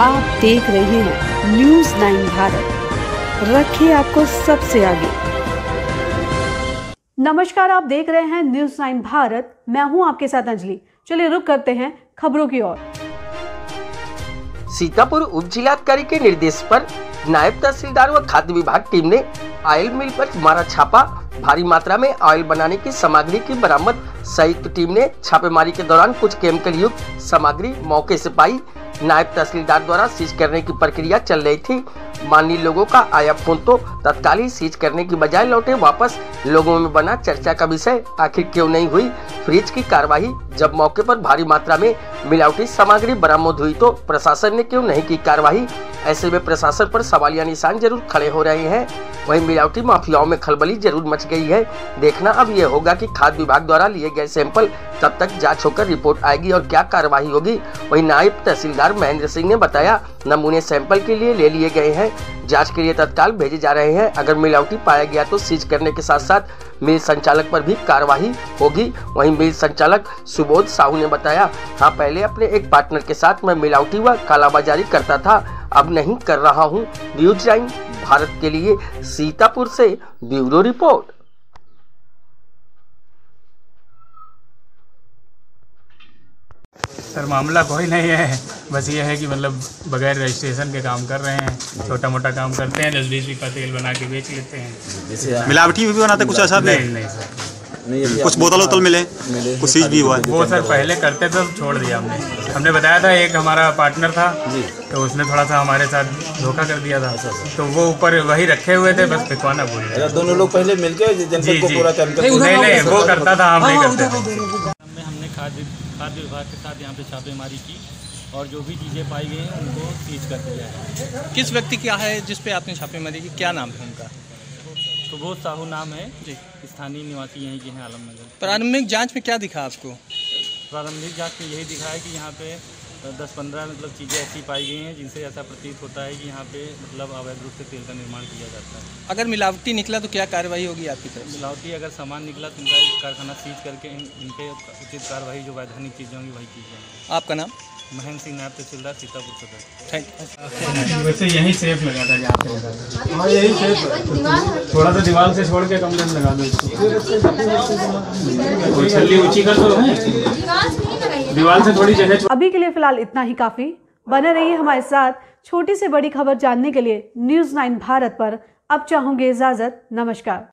आप देख रहे हैं न्यूज़ नाइन भारत। रखिए आपको सबसे आगे। नमस्कार, आप देख रहे हैं न्यूज़ नाइन भारत। मैं हूँ आपके साथ अंजलि। चलिए रुक करते हैं खबरों की ओर। सीतापुर उप जिलाधिकारी के निर्देश पर नायब तहसीलदार व खाद्य विभाग टीम ने ऑयल मिल पर मारा छापा। भारी मात्रा में ऑयल बनाने की सामग्री की बरामद संयुक्त टीम ने छापेमारी के दौरान कुछ केमिकल युक्त सामग्री मौके से पाई। नायब तहसीलदार द्वारा सीज करने की प्रक्रिया चल रही थी। माननीय लोगों का आया फ़ोन तो तत्काल ही सीज करने की बजाय लौटे वापस लोगों में बना चर्चा का विषय। आखिर क्यों नहीं हुई? फ्रिज की कार्यवाही जब मौके पर भारी मात्रा में मिलावटी सामग्री बरामद हुई तो प्रशासन ने क्यों नहीं की कार्यवाही ऐसे में प्रशासन पर सवालिया निशान ज़रूर खड़े हो रहे हैं। वहीं मिलावटी माफियाओं में खलबली ज़रूर मच गई है। देखना अब ये होगा कि खाद्य विभाग द्वारा लिए गए सैंपल तब तक जाँच होकर रिपोर्ट आएगी और क्या कार्रवाई होगी। वहीं नायब तहसीलदार महेंद्र सिंह ने बताया, नमूने सैंपल के लिए ले लिए गए हैं। जाँच के लिए तत्काल भेजे जा रहे हैं। अगर मिलावटी पाया गया तो सीज करने के साथ साथ मिल संचालक पर भी कार्यवाही होगी। वहीं मिल संचालक सुबोध साहू ने बताया हाँ पहले अपने एक पार्टनर के साथ मैं मिलावटी व कालाबाजारी करता था। अब नहीं कर रहा हूँ। न्यूज़ लाइन भारत के लिए, सीतापुर से ब्यूरो रिपोर्ट। सर, मामला कोई नहीं है। बस ये है कि मतलब बगैर रजिस्ट्रेशन के काम कर रहे हैं छोटा मोटा काम करते हैं दस बीस रुपये का तेल बना के बेच लेते हैं। मिलावटी भी बनाते कुछ ऐसा भी नहीं नहीं सर। कुछ बोतल वोतल मिले कुछ चीज़ भी हुआ। है वो सर पहले करते थे तो छोड़ दिया हमने। हमने बताया था एक हमारा पार्टनर था तो उसने थोड़ा सा हमारे साथ धोखा कर दिया था। तो वो ऊपर वही रखे हुए थे बस पिकवाना भूल गए। दोनों लोग पहले मिलके जी जनपद को जी। पूरा नहीं नहीं वो करता था हम नहीं करते हमने खाद्य खाद्य विभाग के साथ यहाँ पे छापेमारी की। और जो भी चीज़ें पाई गई हैं उनको सीज कर दिया है किस व्यक्ति क्या है जिस पे आपने छापेमारी की क्या नाम है उनका? सुबोध साहू नाम है। जी। स्थानीय निवासी यहीं के हैं आलमनगर प्रारंभिक जाँच में क्या दिखा आपको? प्रारंभिक जाँच में यही दिखा है कि यहाँ पे दस पंद्रह मतलब चीज़ें ऐसी पाई गई हैं जिनसे ऐसा प्रतीत होता है कि यहाँ पे मतलब अवैध रूप से तेल का निर्माण किया जाता है। अगर मिलावटी निकला तो क्या कार्रवाई होगी आपकी तरफ़ मिलावटी अगर सामान निकला तो इनका कारखाना सीज करके इन, इनके उचित कार्रवाई जो वैधानिक चीज़ें होंगी वही की जाएँगी। आपका नाम? महेंद्र सिंह नायब तहसीलदार सीतापुर सदर। थैंक वैसे यही सेफ़ लगा था जहाँ पे लगा था। हाँ यही सेफ़ थोड़ा सा दीवार से छोड़ के कमरे में लगा दो इसको। कोई छल्ली ऊँची कर दो दीवार से थोड़ी जगह अभी के लिए फ़िलहाल इतना ही काफ़ी। बने रहिए हमारे साथ छोटी से बड़ी खबर जानने के लिए न्यूज़ नाइन भारत पर। अब चाहूँगे इजाज़त। नमस्कार।